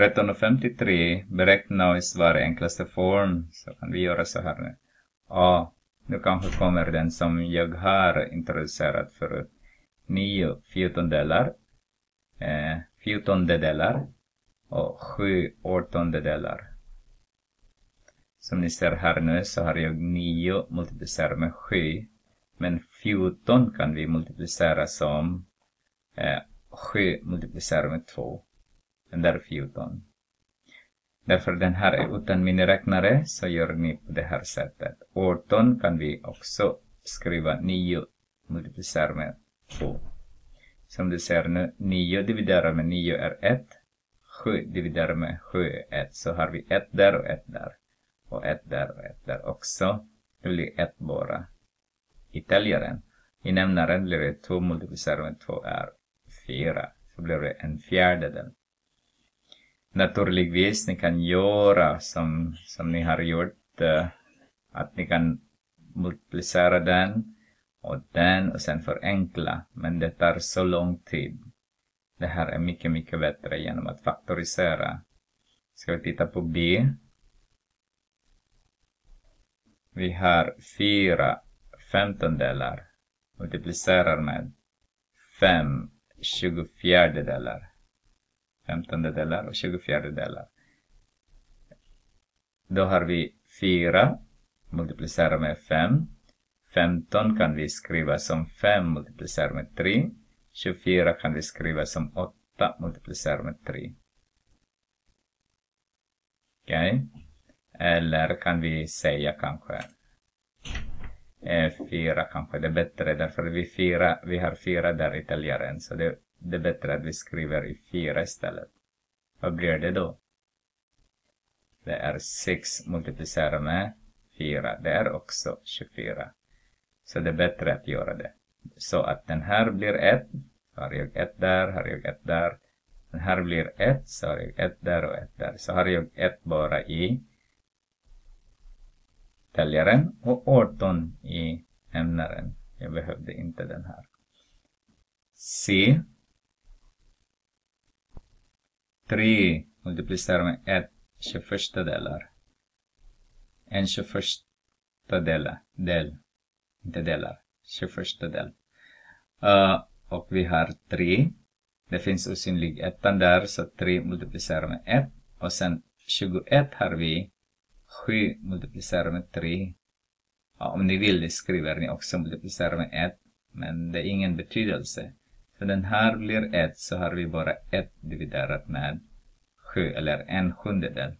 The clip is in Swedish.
1353, beräkna och svara enklaste form. Så kan vi göra så här nu. A. Nu kanske kommer den som jag har introducerat förut. 9 fjortondelar, eh, fjortondedelar och 7 åttondedelar. Som ni ser här nu så har jag 9 multiplicerat med 7. Men 14 kan vi multiplicera som eh, 7 multiplicerat med 2. Den där är 14. Därför den här är utan miniräknare så gör ni på det här sättet. 18 kan vi också skriva 9 multiplicerat med 2. Som du ser nu, 9 dividerat med 9 är 1. 7 dividerat med 7 är 1. Så har vi 1 där och 1 där. Och 1 där och 1 där också. Det blir 1 bara. I täljaren. I nämnaren blir det 2 multiplicerat med 2 är 4. Så blir det en fjärdedel. Naturligtvis, ni kan göra som, som ni har gjort. Uh, att ni kan multiplicera den och den och sen förenkla. Men det tar så lång tid. Det här är mycket, mycket bättre genom att faktorisera. Ska vi titta på B. Vi har fyra femtondelar multiplicerar med fem tjugofjärdedelar. Femtondedelar och tjugofjärdedelar. Då har vi 4 multiplicerat med 5. 15 kan vi skriva som 5 multiplicerat med 3. 24 kan vi skriva som 8 multiplicerat med 3. Okej? Okay. Eller kan vi säga kanske eh, 4 kanske, det är bättre därför vi, fyra, vi har 4 där i täljaren så det, det är bättre att vi skriver i fyra istället. Vad blir det då? Det är 6 multiplicerat med 4. Det är också 24. Så det är bättre att göra det. Så att den här blir 1. Har jag 1 där, har jag 1 där. Den här blir 1, så har jag 1 där och 1 där. Så har jag 1 bara i täljaren och 18 i ämnaren. Jag behövde inte den här. C. 3 multiplicerar med 1 21 delar. En 21 del. del inte delar, 21 del. Uh, och vi har 3. Det finns osynlig ettan där, så 3 multiplicerar med 1. Och sen 21 har vi 7 multiplicerar med 3. Ja, om ni vill skriver ni också multiplicerar med 1. Men det är ingen betydelse. Så den här blir 1 så har vi bara 1 dividerat med 7 eller en sjundedel.